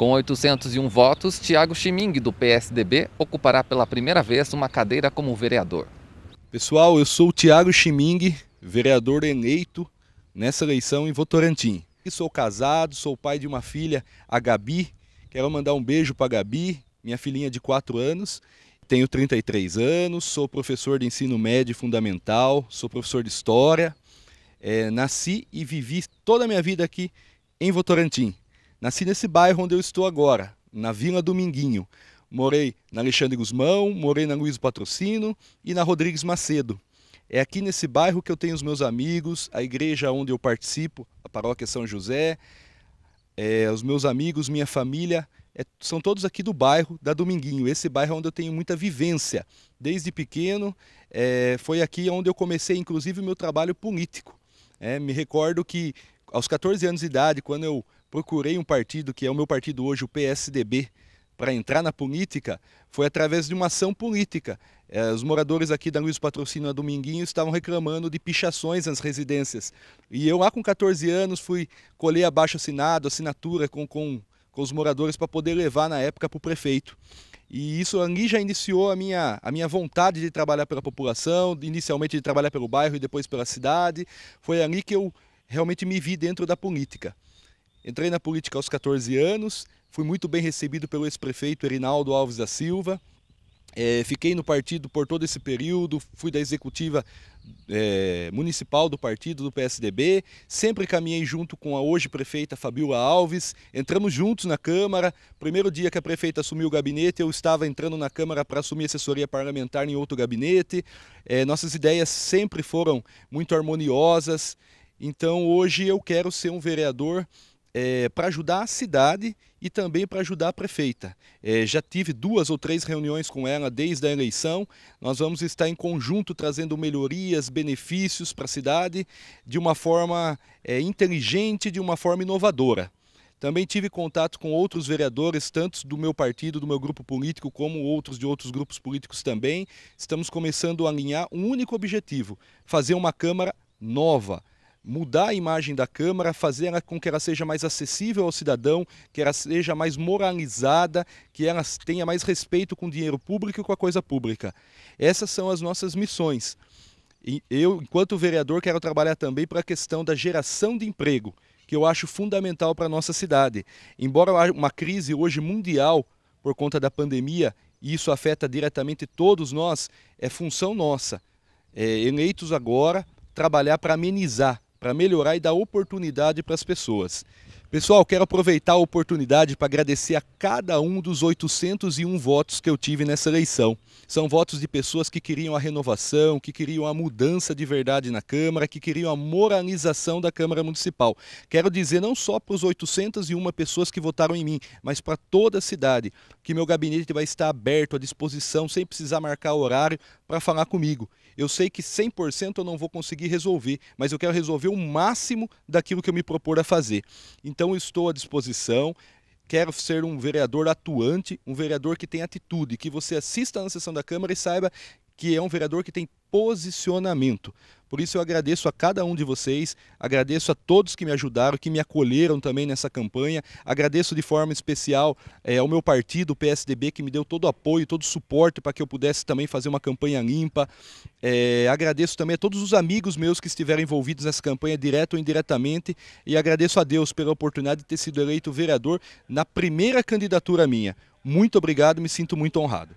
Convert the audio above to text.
Com 801 votos, Tiago Chiming, do PSDB, ocupará pela primeira vez uma cadeira como vereador. Pessoal, eu sou o Tiago Chiming, vereador eleito nessa eleição em Votorantim. Sou casado, sou pai de uma filha, a Gabi. Quero mandar um beijo para a Gabi, minha filhinha de 4 anos. Tenho 33 anos, sou professor de ensino médio fundamental, sou professor de história. É, nasci e vivi toda a minha vida aqui em Votorantim. Nasci nesse bairro onde eu estou agora, na Vila Dominguinho. Morei na Alexandre Guzmão, morei na Luiz Patrocínio e na Rodrigues Macedo. É aqui nesse bairro que eu tenho os meus amigos, a igreja onde eu participo, a paróquia São José, é, os meus amigos, minha família, é, são todos aqui do bairro da Dominguinho. Esse bairro é onde eu tenho muita vivência. Desde pequeno, é, foi aqui onde eu comecei, inclusive, o meu trabalho político. É, me recordo que aos 14 anos de idade, quando eu procurei um partido, que é o meu partido hoje, o PSDB, para entrar na política foi através de uma ação política. É, os moradores aqui da Luiz Patrocínio a Dominguinho estavam reclamando de pichações nas residências. E eu lá com 14 anos fui colher abaixo assinado, assinatura com, com, com os moradores para poder levar na época para o prefeito. E isso ali já iniciou a minha, a minha vontade de trabalhar pela população, inicialmente de trabalhar pelo bairro e depois pela cidade. Foi ali que eu realmente me vi dentro da política. Entrei na política aos 14 anos, fui muito bem recebido pelo ex-prefeito Erinaldo Alves da Silva. É, fiquei no partido por todo esse período, fui da executiva é, municipal do partido do PSDB, sempre caminhei junto com a hoje prefeita Fabiola Alves, entramos juntos na Câmara. Primeiro dia que a prefeita assumiu o gabinete, eu estava entrando na Câmara para assumir assessoria parlamentar em outro gabinete. É, nossas ideias sempre foram muito harmoniosas, então hoje eu quero ser um vereador é, para ajudar a cidade e também para ajudar a prefeita. É, já tive duas ou três reuniões com ela desde a eleição. Nós vamos estar em conjunto trazendo melhorias, benefícios para a cidade de uma forma é, inteligente, de uma forma inovadora. Também tive contato com outros vereadores, tanto do meu partido, do meu grupo político, como outros de outros grupos políticos também. Estamos começando a alinhar um único objetivo: fazer uma Câmara nova, mudar a imagem da Câmara, fazer com que ela seja mais acessível ao cidadão, que ela seja mais moralizada, que ela tenha mais respeito com o dinheiro público e com a coisa pública. Essas são as nossas missões. E eu, enquanto vereador, quero trabalhar também para a questão da geração de emprego, que eu acho fundamental para a nossa cidade. Embora uma crise hoje mundial por conta da pandemia, e isso afeta diretamente todos nós, é função nossa, é, eleitos agora, trabalhar para amenizar para melhorar e dar oportunidade para as pessoas. Pessoal, quero aproveitar a oportunidade para agradecer a cada um dos 801 votos que eu tive nessa eleição. São votos de pessoas que queriam a renovação, que queriam a mudança de verdade na Câmara, que queriam a moralização da Câmara Municipal. Quero dizer não só para os 801 pessoas que votaram em mim, mas para toda a cidade, que meu gabinete vai estar aberto à disposição, sem precisar marcar horário para falar comigo. Eu sei que 100% eu não vou conseguir resolver, mas eu quero resolver o máximo daquilo que eu me propor a fazer. Então estou à disposição. Quero ser um vereador atuante, um vereador que tem atitude, que você assista na sessão da Câmara e saiba que é um vereador que tem posicionamento. Por isso eu agradeço a cada um de vocês, agradeço a todos que me ajudaram, que me acolheram também nessa campanha, agradeço de forma especial é, ao meu partido, o PSDB, que me deu todo o apoio, todo o suporte para que eu pudesse também fazer uma campanha limpa. É, agradeço também a todos os amigos meus que estiveram envolvidos nessa campanha, direto ou indiretamente, e agradeço a Deus pela oportunidade de ter sido eleito vereador na primeira candidatura minha. Muito obrigado, me sinto muito honrado.